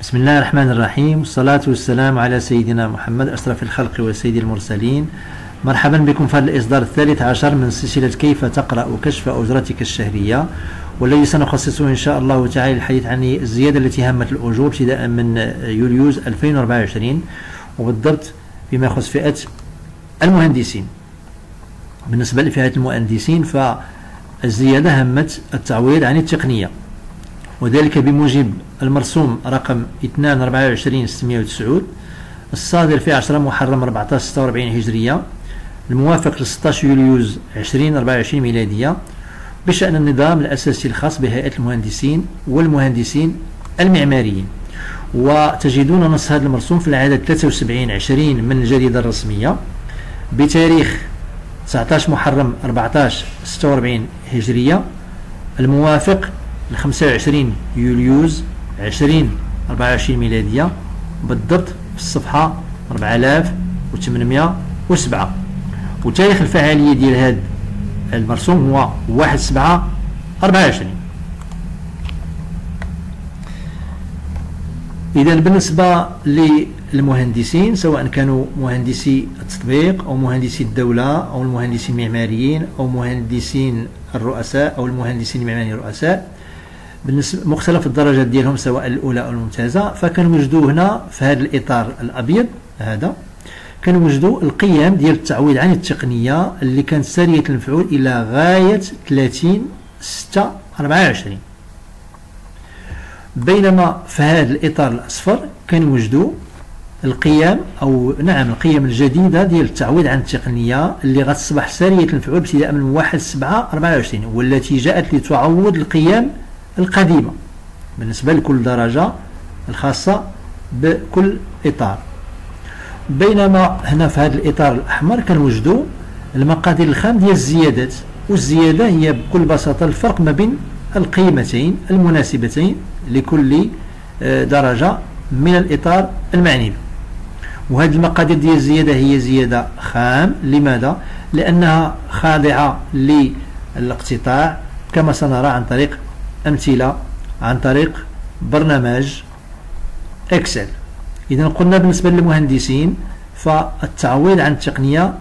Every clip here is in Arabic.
بسم الله الرحمن الرحيم والصلاة والسلام على سيدنا محمد أشرف الخلق وسيد المرسلين مرحبا بكم في الإصدار الثالث عشر من سلسلة كيف تقرأ كشف أجرتك الشهرية والذي سنخصصه إن شاء الله تعالى الحديث عن الزيادة التي همت الأجور ابتداء من يوليوز 2024 وبالضبط بما يخص فئة المهندسين بالنسبة لفئة المهندسين فالزيادة همت التعويض عن التقنية وذلك بموجب المرسوم رقم 2 609 الصادر في 10 محرم 14 46 هجرية. الموافق ل 16 يوليوز 2024 ميلادية. بشأن النظام الأساسي الخاص بهيئة المهندسين والمهندسين المعماريين. وتجدون نص هذا المرسوم في العدد 73 20 من الجريدة الرسمية. بتاريخ 19 محرم 14 46 هجرية. الموافق ل 25 يوليوز 2024 ميلادية بالضبط في الصفحة 4807 وتاريخ الفعالية ديال هذا المرسوم هو 1 7 24 إذا بالنسبة للمهندسين سواء كانوا مهندسي التطبيق أو مهندسي الدولة أو المهندسين المعماريين أو مهندسين الرؤساء أو المهندسين المعماريين الرؤساء بالنسبة مختلف الدرجات ديالهم سواء الأولى أو الممتازة. فكنوجدوا هنا في هذا الإطار الأبيض هذا. كنوجدوا القيم ديال التعويض عن التقنية اللي كانت سارية المفعول إلى غاية 30 6 24 بينما في هذا الإطار الأصفر كنوجدوا القيم أو نعم القيم الجديدة ديال التعويض عن التقنية اللي غتصبح سارية المفعول ابتداء من 1 7 24 والتي جاءت لتعوض القيم القديمة. بالنسبة لكل درجة الخاصة بكل إطار. بينما هنا في هذا الإطار الأحمر كنوجدوا المقادير الخام ديال الزيادات والزيادة هي بكل بساطة الفرق ما بين القيمتين المناسبتين لكل آه، درجة من الإطار المعني وهذه المقادير ديال الزيادة هي زيادة خام. لماذا؟ لأنها خاضعة للاقتطاع كما سنرى عن طريق أمثلة عن طريق برنامج إكسل. إذا قلنا بالنسبة للمهندسين فالتعويض عن التقنية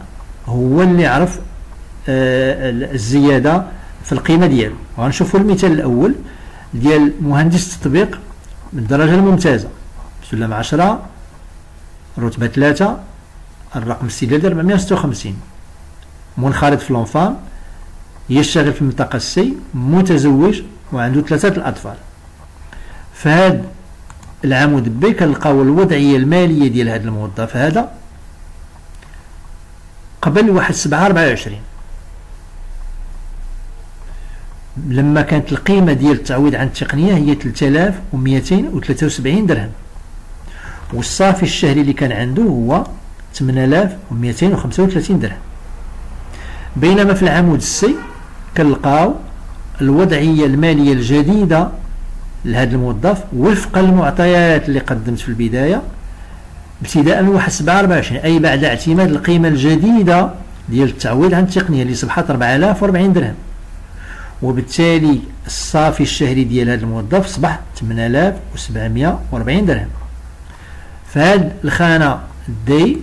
هو اللي يعرف آه، الزيادة في القيمة ديالو. وغنشوفوا المثال الأول ديال مهندس التطبيق من الدرجة الممتازة سلم 10 رتبة 3 الرقم السدادي 456 منخرط في لونفام يشتغل في المنطقة السي متزوج وعنده ثلاثة الأطفال. فهاد العمود بي كنلقاو الوضعية المالية ديال هذا الموظف هذا قبل واحد سبعة أربعة وعشرين. لما كانت القيمة ديال التعويض عن التقنية هي 3273 درهم. والصافي الشهري اللي كان عنده هو 8235 درهم. بينما في العمود السي كنلقاو الوضعية المالية الجديدة لهذا الموظف وفق المعطيات اللي قدمت في البداية ابتداء من 1 7 24 أي بعد اعتماد القيمة الجديدة ديال التعويض عن التقنية اللي صبحت 4040 درهم. وبالتالي الصافي الشهري ديال هذا الموظف صبح 8740 درهم. فهاد الخانة دي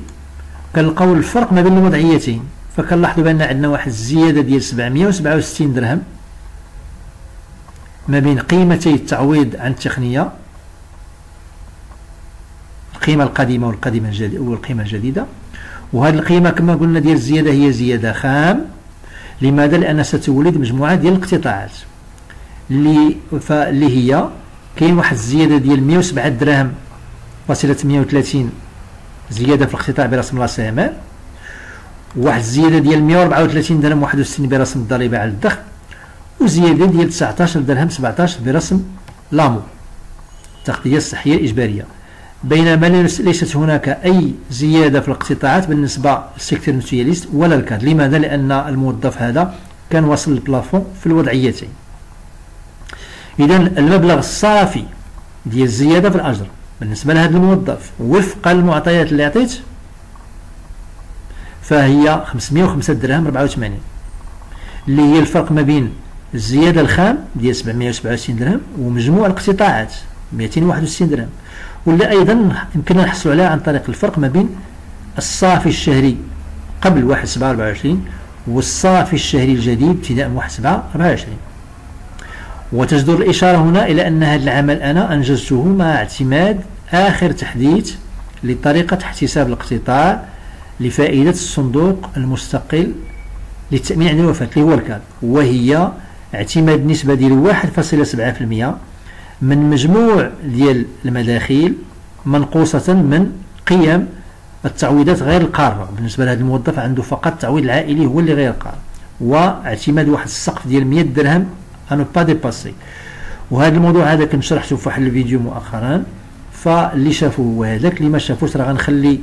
كنلقاو الفرق ما بين الوضعيتين. فكنلاحظوا بأن عندنا واحد الزيادة ديال 767 درهم. ما بين قيمتي التعويض عن التقنية القيمة القديمة والقديمة الجديدة والقيمة الجديدة. وهذه القيمة كما قلنا ديال الزيادة هي زيادة خام. لماذا؟ لأنها ستولد مجموعة ديال الاقتطاعات اللي فاللي هي كاين واحد الزيادة ديال 107 دراهم فاصلة 130 زيادة في الاقتطاع برسم راس المال واحد الزيادة ديال 134 درهم 61 برسم الضريبة على الدخل. وزيادة ديال 19 درهم 17 برسم لامو. التغطية الصحية الإجبارية. بينما ليست هناك أي زيادة في الاقتطاعات بالنسبة للسيكتور الموتياليست ولا الكاد. لماذا؟ لأن الموظف هذا كان وصل للبلافون في الوضعيتين. إذا المبلغ الصافي ديال الزيادة في الأجر بالنسبة لهذا الموظف وفق المعطيات اللي عطيت فهي 505 درهم 84 اللي هي الفرق ما بين الزيادة الخام ديال 727 درهم ومجموع الاقتطاعات 261 درهم. ولا أيضا يمكننا نحصل عليها عن طريق الفرق ما بين الصافي الشهري قبل 1 7 24 والصافي الشهري الجديد ابتداء من 1 7 24 وتجدر الإشارة هنا إلى أن هذا العمل أنا أنجزته مع اعتماد آخر تحديث لطريقة احتساب الاقتطاع لفائدة الصندوق المستقل للتأمين عند الوفاة اللي هو الكاد وهي اعتماد نسبة ديال 1.7% من مجموع ديال المداخيل منقوصة من قيم التعويضات غير القارة. بالنسبة لهذا الموظف عنده فقط التعويض العائلي هو اللي غير قار واعتماد واحد السقف ديال 100 درهم à ne pas dépasser وهذا الموضوع هذا كنت شرحته في واحد الفيديو مؤخرا. فاللي شافوا هذاك اللي ما شافوش راه غنخلي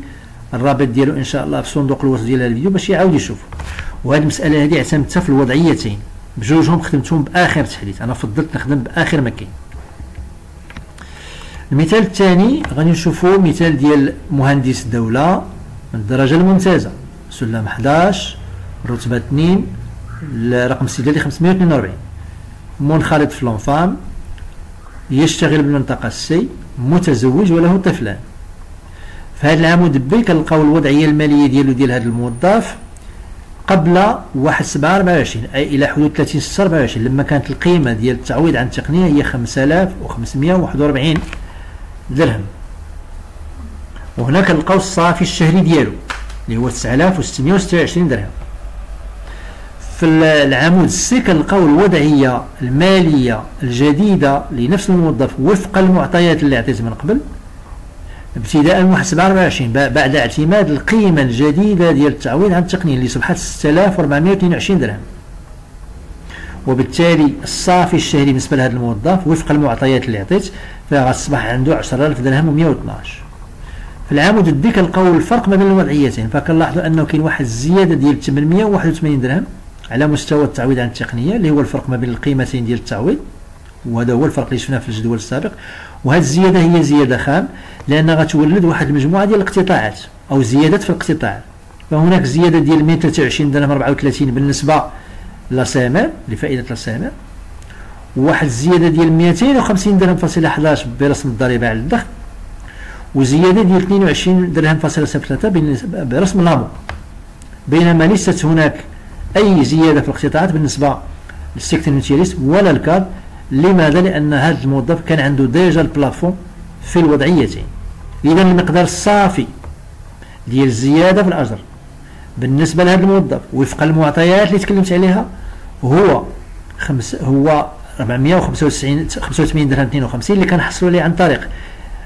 الرابط ديالو إن شاء الله في صندوق الوصف ديال الفيديو باش يعاود يشوف وهذه المسألة هذه اعتمدتها في الوضعيتين. بجوجهم خدمتهم بآخر تحديث. أنا فضلت نخدم بآخر ما كاين المثال الثاني غادي نشوفوا مثال ديال مهندس الدولة من الدرجة الممتازة. سلم 11 رتبة 2 رقم استدلالي 542 منخرط في لونفام يشتغل بالمنطقة السي متزوج وله طفلان. في هذا العمود بي كنلقاو الوضعية المالية ديالو ديال هذا الموظف. قبل 1 7 24 أي إلى حدود 30 6 24 لما كانت القيمة ديال التعويض عن التقنية هي 5541 درهم. وهنا كنلقاو الصافي الشهري ديالو اللي هو 9626 درهم. في العمود السي كنلقاو الوضعية المالية الجديدة لنفس الموظف وفق المعطيات اللي عطيت من قبل. ابتداء من 27 بعد اعتماد القيمة الجديدة ديال التعويض عن التقنية اللي صبحت 6422 درهم. وبالتالي الصافي الشهري بالنسبة لهذا الموظف وفق المعطيات اللي عطيت فغتصبح عنده 10000 درهم و112 في العمود الدي كنلقاو الفرق ما بين الوضعيتين فكنلاحظوا أنه كاين واحد الزيادة ديال 881 درهم على مستوى التعويض عن التقنية اللي هو الفرق ما بين القيمتين ديال التعويض وهذا هو الفرق اللي شفناه في الجدول السابق. وهذه الزيادة هي زيادة خام لأنها غتولد واحد المجموعة ديال الاقتطاعات أو زيادات في الاقتطاع. فهناك زيادة ديال 123 درهم 34 بالنسبة لاسامر لفائدة لاسامر وواحد الزياده ديال 250 درهم فاصلة 11 برسم الضريبة على الدخل. وزيادة ديال 22 درهم فاصلة 3 برسم l'AMO بينما ليست هناك أي زيادة في الاقتطاعات بالنسبة لل secteur mutualiste ولا ال CAAD. لماذا؟ لأن هذا الموظف كان عنده déjà ال plafond في الوضعيتين. اذا المقدار الصافي ديال الزيادة في الأجر. بالنسبة لهذا الموظف وفق المعطيات اللي تكلمت عليها هو خمس هو 495 85 درهم 52 اللي كنحصلوا عليه عن طريق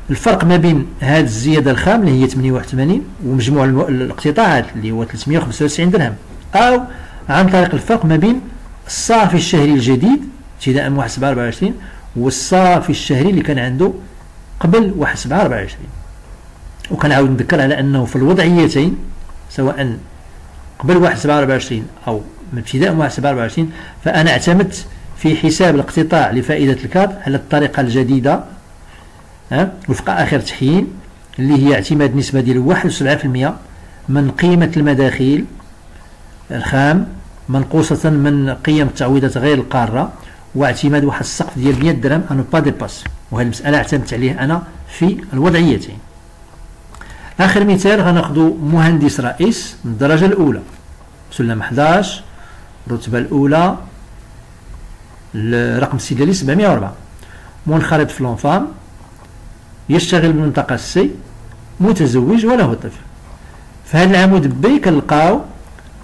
الفرق ما بين هذه الزيادة الخام اللي هي 88 ومجموع الاقتطاعات اللي هو 395 درهم أو عن طريق الفرق ما بين الصافي الشهري الجديد ابتداء من 1 7 24 والصافي الشهري اللي كان عنده قبل 1 7 24 وكنعاود نذكر على انه في الوضعيتين سواء قبل 1 7 24 أو من ابتداء من 1 7 24 فأنا اعتمدت في حساب الاقتطاع لفائدة ال CAAD على الطريقة الجديدة ها وفق آخر تحيين اللي هي اعتماد نسبة ديال 1.7% من قيمة المداخيل الخام منقوصة من قيم التعويضات غير القارة واعتماد واحد السقف ديال 100 درهم à ne pas dépasser وهذه المسألة اعتمدت عليه أنا في الوضعيتين. آخر مثال غناخدو مهندس رئيس من الدرجة الأولى. سلم 11 الرتبة الأولى الرقم السجلي 704 منخرط في لونفام يشتغل بالمنطقة السي متزوج وله طفل في هذا العمود بي كنلقاو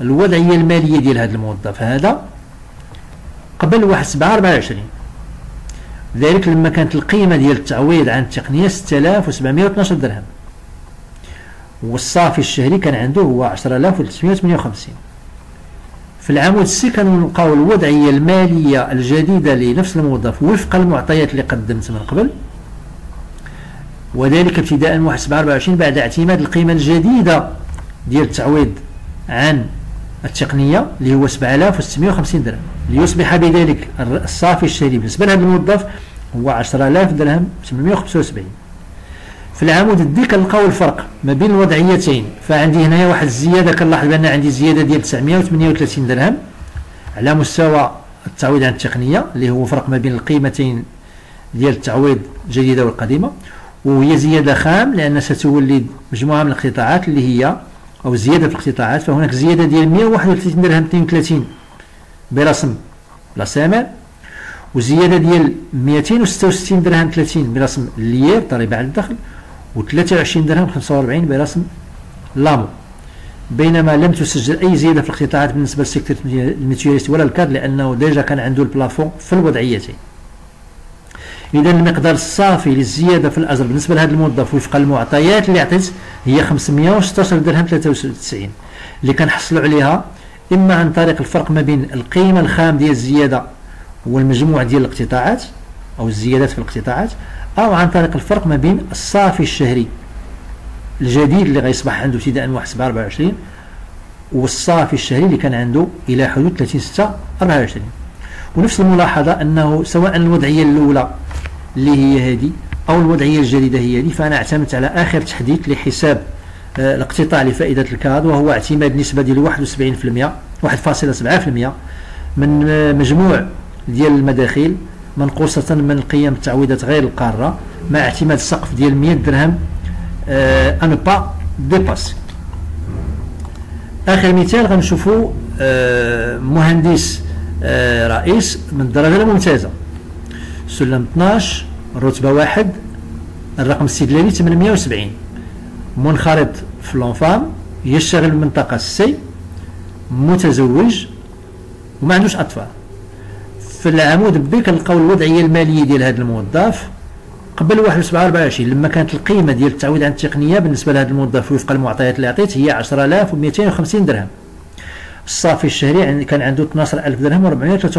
الوضعية المالية ديال هذا الموظف هذا قبل واحد سبعة أربعة وعشرين. ذلك لما كانت القيمة ديال التعويض عن التقنية 6712 درهم. والصافي الشهري كان عنده هو 10358 في العمود السي كنلقاو الوضعية المالية الجديدة لنفس الموظف وفق المعطيات اللي قدمت من قبل. وذلك ابتداء من 1 7 24 بعد اعتماد القيمة الجديدة ديال التعويض عن التقنية اللي هو 7650 درهم. ليصبح بذلك الصافي الشهري بالنسبة لهذا الموظف هو 10000 درهم 875 في العمود الدي كنلقاو الفرق ما بين الوضعيتين. فعندي هنايا واحد الزيادة كنلاحظ بأن عندي زيادة ديال 938 درهم على مستوى التعويض عن التقنية اللي هو فرق ما بين القيمتين ديال التعويض الجديدة والقديمة. وهي زيادة خام لأن ستولد مجموعة من القطاعات اللي هي أو زيادة في القطاعات. فهناك زيادة ديال 131 درهم 32 برسم la CMR وزيادة ديال 266 درهم 30 برسم ال IR ضريبة على الدخل. و23 درهم 45 برسم l'AMO. بينما لم تسجل أي زيادة في القطاعات بالنسبة لل secteur ال mutualiste ولا ال CAAD لأنه déjà كان عنده ال plafond في الوضعيتين إذا المقدار الصافي للزيادة في الأجر بالنسبة لهذا الموظف وفق المعطيات اللي عطيت هي 516 درهم 93 اللي كنحصلوا عليها إما عن طريق الفرق ما بين القيمة الخام ديال الزيادة والمجموع ديال الاقتطاعات أو الزيادات في الاقتطاعات أو عن طريق الفرق ما بين الصافي الشهري الجديد اللي غيصبح عنده ابتداء من 1 7 24 والصافي الشهري اللي كان عنده إلى حدود 30 6 24 ونفس الملاحظة أنه سواء الوضعية الأولى اللي هي هذه أو الوضعية الجديدة هي هذه فأنا اعتمدت على آخر تحديث لحساب آه، الاقتطاع لفائدة ال CAAD وهو اعتماد نسبة ديال 71% 1.7% من آه، مجموع ديال المداخيل. منقوصة من القيم التعويضات غير القارة مع اعتماد سقف ديال 100 درهم à ne pas dépasser آخر مثال غنشوفوا آه، مهندس آه، رئيس من الدرجة الممتازة. سلم 12 الرتبة واحد الرقم الاستدلالي 870 منخرط في لونفام يشتغل المنطقة السي متزوج وما عندوش أطفال. في العمود بي كنلقاو الوضعية المالية ديال هذا الموظف. قبل 1 7 24 لما كانت القيمة ديال التعويض عن التقنية بالنسبة لهذا الموظف وفق المعطيات اللي عطيت هي 10250 درهم. الصافي الشهري كان عنده 12000 درهم و443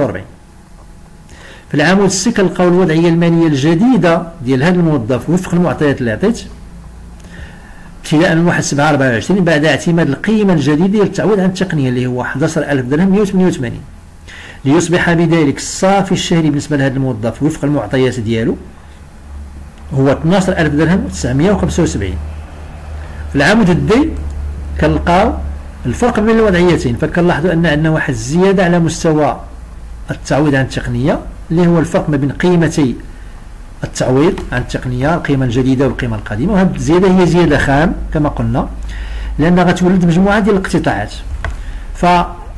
في العام السي كنلقاو الوضعيه الماليه الجديدة ديال هذا الموظف وفق المعطيات اللي عطيت. ابتداء من 1 7 24 بعد اعتماد القيمة الجديدة ديال التعويض عن التقنية اللي هو 11000 درهم 188 ليصبح بذلك الصافي الشهري بالنسبة لهذا الموظف وفق المعطيات ديالو هو 12000 درهم 975 في العمود الدي كنلقاو الفرق بين الوضعيتين فكنلاحظوا ان عندنا واحد الزياده على مستوى التعويض عن التقنية اللي هو الفرق ما بين قيمتي التعويض عن التقنية القيمة الجديدة والقيمة القديمة وهذه الزيادة هي زيادة خام كما قلنا لأنها غتولد مجموعة ديال الاقتطاعات.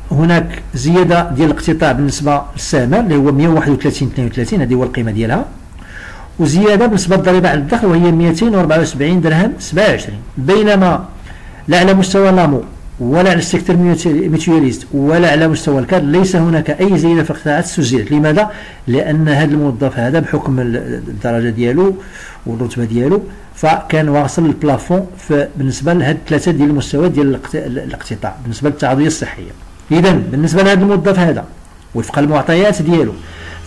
فهناك زيادة ديال الاقتطاع بالنسبة للسامر اللي هو 131 32 هذه هو القيمة ديالها. وزيادة بالنسبة للضريبة على الدخل وهي 274 درهم 27 بينما لا على مستوى l'AMO ولا على ال secteur mutualiste ولا على مستوى ال CAAD ليس هناك أي زيادة في القطاعات سجلت لماذا؟ لأن هذا الموظف هذا بحكم الدرجة ديالو والرتبة ديالو فكان واصل ال plafond بالنسبة لهاد ثلاثة ديال المستويات ديال الاقتطاع بالنسبة للتعاضديه الصحية. اذا بالنسبة لهذا الموظف هذا وفق المعطيات ديالو.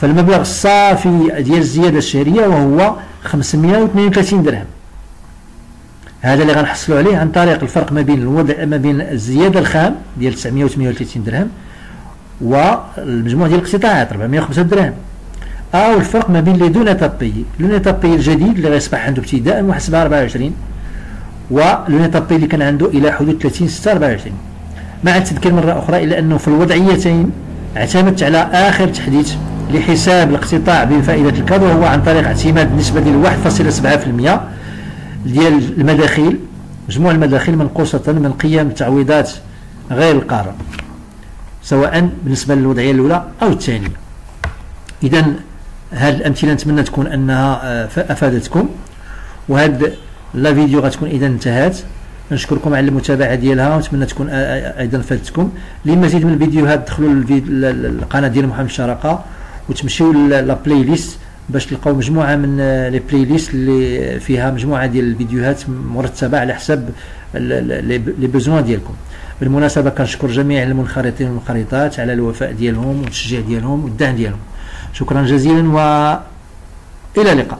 فالمبلغ الصافي ديال الزيادة الشهرية وهو 532 درهم. هذا اللي غنحصلوا عليه عن طريق الفرق ما بين الوضع ما بين الزيادة الخام ديال 938 درهم والمجموع ديال الاقتطاعات 405 درهم. أو الفرق ما بين لي دو نيتابي لو نيتابي الجديد اللي غيصبح عنده ابتداء من 1 7 24 و le net à payer اللي كان عنده إلى حدود 30 6 24 مع التذكير مرة أخرى إلى أنه في الوضعيتين اعتمدت على آخر تحديث لحساب الاقتطاع بفائده الكاد وهو عن طريق اعتماد نسبة ديال 1.7% ديال المداخيل مجموع المداخيل منقوصة من قيم التعويضات غير القارة سواء بالنسبة للوضعية الأولى أو الثانية. إذا هذه الأمثلة نتمنى تكون أنها آه، أفادتكم وهذا la vidéo غتكون إذا انتهت. نشكركم على المتابعة ديالها ونتمنى تكون أيضا فادتكم. لمزيد من الفيديوهات دخلوا القناة ديال محمد الشراقة وتمشيو la playlist باش تلقاو مجموعة من les playlists اللي فيها مجموعة ديال الفيديوهات مرتبة على حسب les besoins ديالكم. بالمناسبة كنشكر جميع المنخرطين والمنخرطات على الوفاء ديالهم والتشجيع ديالهم والدعم ديالهم. شكرا جزيلا والى اللقاء.